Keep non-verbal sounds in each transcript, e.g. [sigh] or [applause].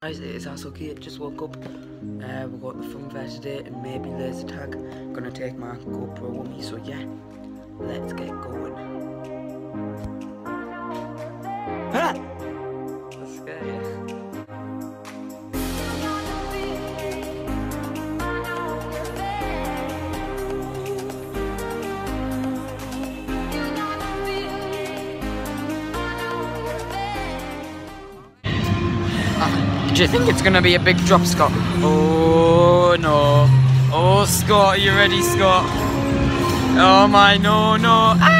Guys, it is Asuki. Just woke up. Uh, we got the fun fair today and maybe laser tag. Gonna take my GoPro with me, so yeah, let's get going. [laughs] Do you think it's gonna be a big drop, Scott? Oh no. Oh, Scott, are you ready, Scott? Oh my, no, no. Ah!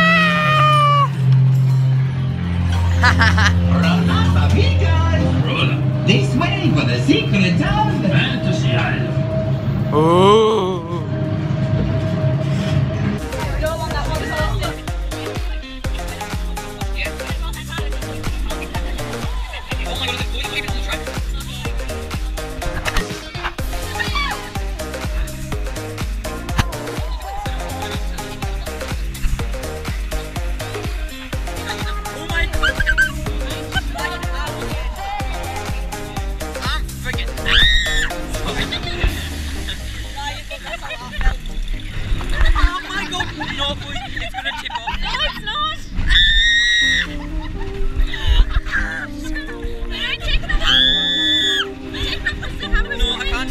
[laughs] This way for the secret of Fantasy Island. oh. Oh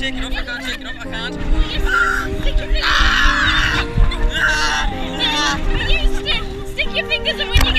Take it off. I can't it off. I can't. You stick, stick your fingers in when. You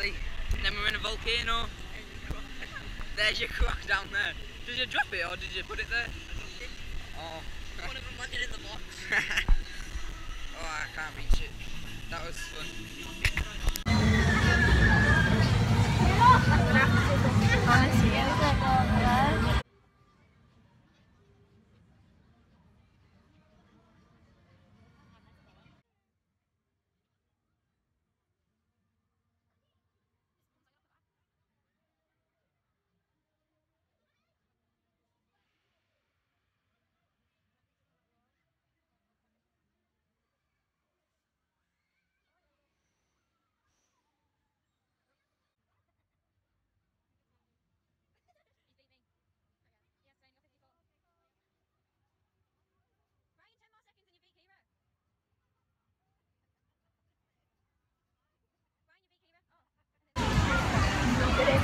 actually. And then we're in a volcano. There's your croc down there. Did you drop it or did you put it there? Oh. One of them landed in the box. [laughs] oh, I can't reach it. That was fun.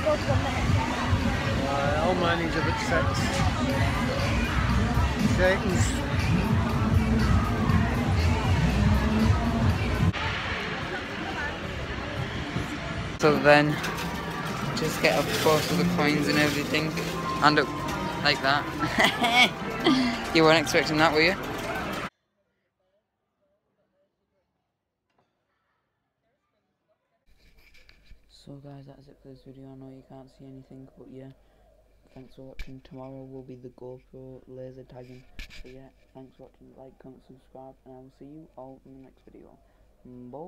Uh, all mining's a bit sex. Satan's So then, just get a photo of the coins and everything. And up like that. [laughs] you weren't expecting that, were you? So guys, that's it for this video. I know you can't see anything, but yeah. Thanks for watching. Tomorrow will be the GoPro laser tagging. So yeah, thanks for watching. Like, comment, subscribe, and I will see you all in the next video. Bye.